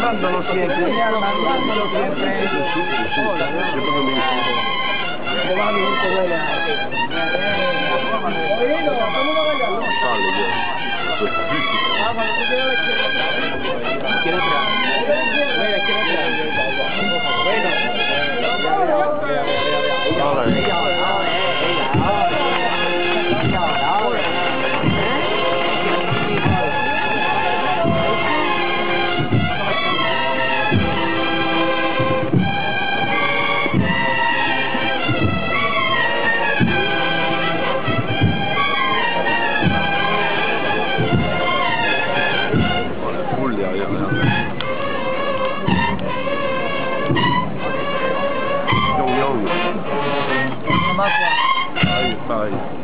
mandalo sempre, mandalo sempre. Giovanni non com'era. Oye, no, vamos a bailar. No, sale, ya. Ah, bueno, tú tienes la izquierda. Yeah, yeah, yeah. Jo, jo. Kom maar, kom. Bye, bye.